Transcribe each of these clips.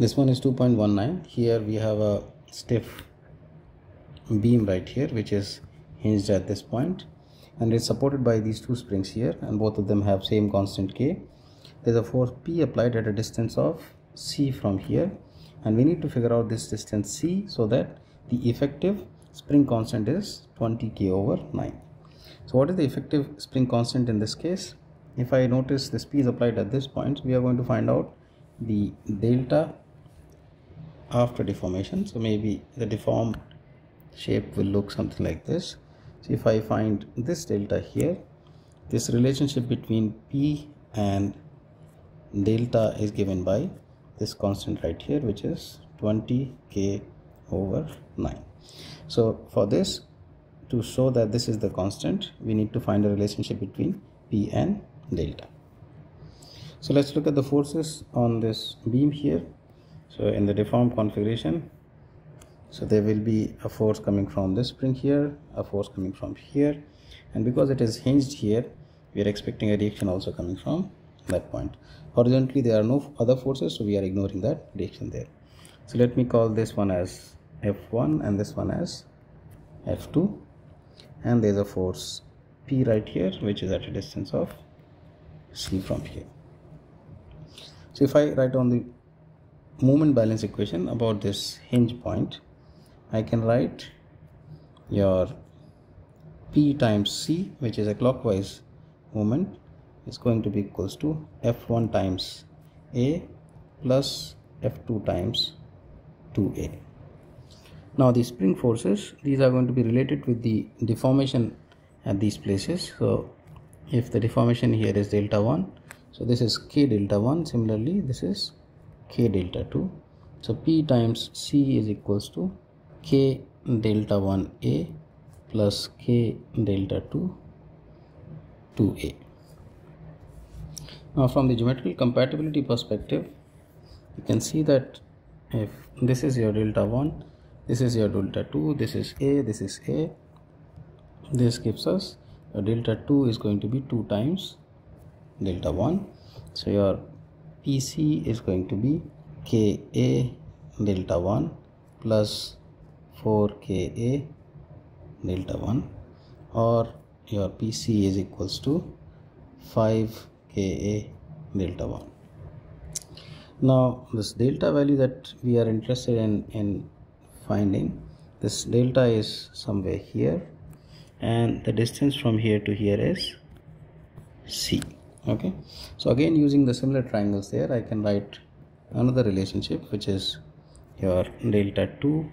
this one is 2.19 here we have a stiff beam right here which is hinged at this point. And it's supported by these two springs here and both of them have same constant k. There's a force p applied at a distance of c from here. And we need to figure out this distance c so that the effective spring constant is 20 k over 9 so what is the effective spring constant in this case? If i notice this p is applied at this point we are going to find out the delta after deformation. So maybe the deformed shape will look something like this. So if I find this delta here this relationship between P and delta is given by this constant right here which is 20k over 9 so for this to show that this is the constant we need to find a relationship between P and delta. So let's look at the forces on this beam here so in the deformed configuration so there will be a force coming from this spring here a force coming from here. And because it is hinged here we are expecting a reaction also coming from that point. Horizontally there are no other forces so we are ignoring that reaction there. So let me call this one as f1 and this one as f2 and there's a force p right here which is at a distance of c from here. So if i write on the moment balance equation about this hinge point I can write your P times C which is a clockwise moment is going to be equals to F1 times A plus F2 times 2A. Now the spring forces these are going to be related with the deformation at these places. So if the deformation here is delta 1 so this is K delta 1 similarly this is K delta 2 so P times C is equals to k delta 1 a plus k delta 2 2a now from the geometrical compatibility perspective you can see that if this is your delta 1 this is your delta 2 this is a this is a. This gives us delta 2 is going to be 2 times delta 1 so your pc is going to be ka delta 1 plus 4ka delta 1 or your pc is equals to 5ka delta 1 now this delta value that we are interested in in finding this delta is somewhere here and the distance from here to here is c okay? So again using the similar triangles there i can write another relationship which is your delta 2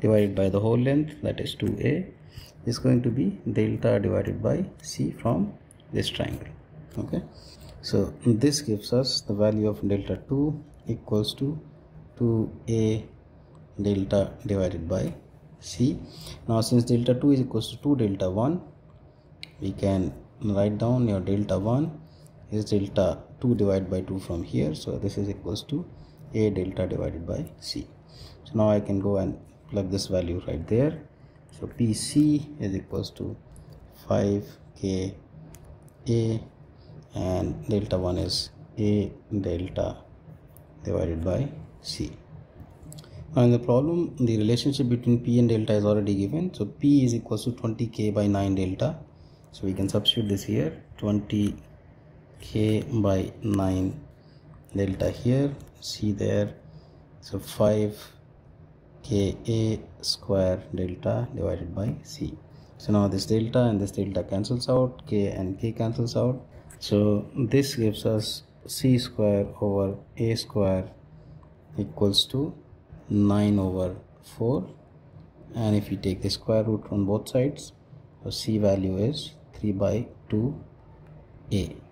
divided by the whole length that is 2a is going to be delta divided by c from this triangle. Okay? So this gives us the value of delta 2 equals to 2a delta divided by c. Now since delta 2 is equals to 2 delta 1 we can write down your delta 1 is delta 2 divided by 2 from here. So this is equals to a delta divided by c. So now i can go and plug this value right there. So pc is equals to 5k a and delta 1 is a delta divided by c. Now in the problem the relationship between p and delta is already given. So p is equals to 20k by 9 delta so we can substitute this here. 20k by 9 delta here. C there. So 5 ka square delta divided by c. So now this delta and this delta cancels out. K and k cancels out. So this gives us c square over a square equals to 9 over 4 and if you take the square root on both sides the c value is 3 by 2 a